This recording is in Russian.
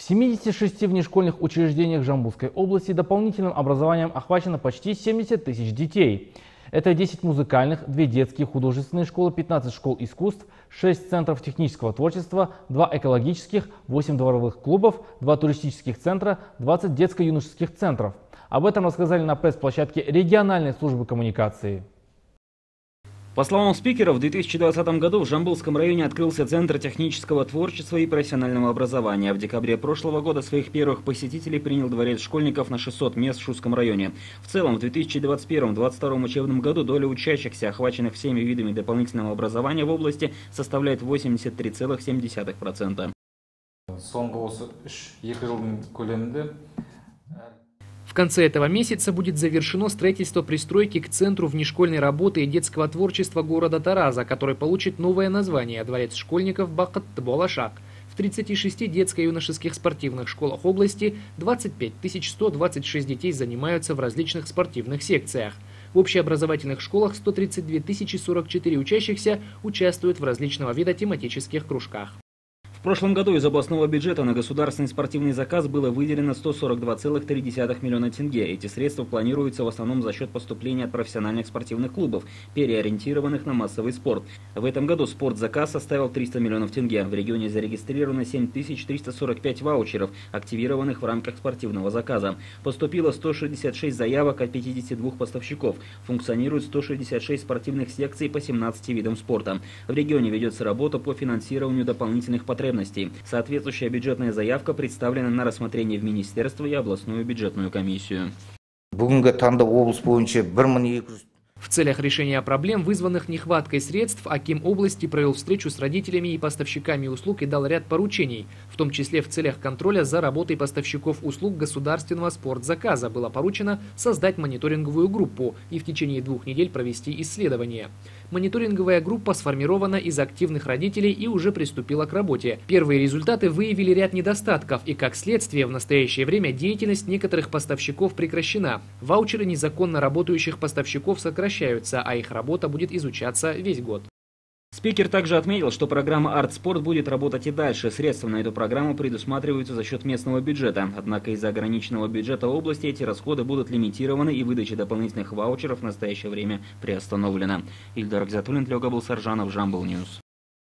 В 76 внешкольных учреждениях Жамбулской области дополнительным образованием охвачено почти 70 тысяч детей. Это 10 музыкальных, 2 детские художественные школы, 15 школ искусств, 6 центров технического творчества, 2 экологических, 8 дворовых клубов, 2 туристических центра, 20 детско-юношеских центров. Об этом рассказали на пресс-площадке региональной службы коммуникации. По словам спикера, в 2020 году в Жамбулском районе открылся Центр технического творчества и профессионального образования. В декабре прошлого года своих первых посетителей принял дворец школьников на 600 мест в Шуском районе. В целом, в 2021-2022 учебном году доля учащихся, охваченных всеми видами дополнительного образования в области, составляет 83,7%. В конце этого месяца будет завершено строительство пристройки к Центру внешкольной работы и детского творчества города Тараза, который получит новое название «Дворец школьников Бакат Болашак». В 36 детско-юношеских спортивных школах области 25 126 детей занимаются в различных спортивных секциях. В общеобразовательных школах 132 044 учащихся участвуют в различного вида тематических кружках. В прошлом году из областного бюджета на государственный спортивный заказ было выделено 142,3 миллиона тенге. Эти средства планируются в основном за счет поступления от профессиональных спортивных клубов, переориентированных на массовый спорт. В этом году спортзаказ составил 300 миллионов тенге. В регионе зарегистрировано 7345 ваучеров, активированных в рамках спортивного заказа. Поступило 166 заявок от 52 поставщиков. Функционирует 166 спортивных секций по 17 видам спорта. В регионе ведется работа по финансированию дополнительных потребностей потребностей. Соответствующая бюджетная заявка представлена на рассмотрение в Министерство и областную бюджетную комиссию. В целях решения проблем, вызванных нехваткой средств, Аким области провел встречу с родителями и поставщиками услуг и дал ряд поручений. В том числе в целях контроля за работой поставщиков услуг государственного спортзаказа было поручено создать мониторинговую группу и в течение двух недель провести исследование. Мониторинговая группа сформирована из активных родителей и уже приступила к работе. Первые результаты выявили ряд недостатков и, как следствие, в настоящее время деятельность некоторых поставщиков прекращена. Ваучеры незаконно работающих поставщиков сокращаются, а их работа будет изучаться весь год. Спикер также отметил, что программа «Артспорт» будет работать и дальше. Средства на эту программу предусматриваются за счет местного бюджета. Однако из-за ограниченного бюджета области эти расходы будут лимитированы и выдача дополнительных ваучеров в настоящее время приостановлена. Ильдар Гзатуллин, Лёга Саржанов, Жамбл Ньюс.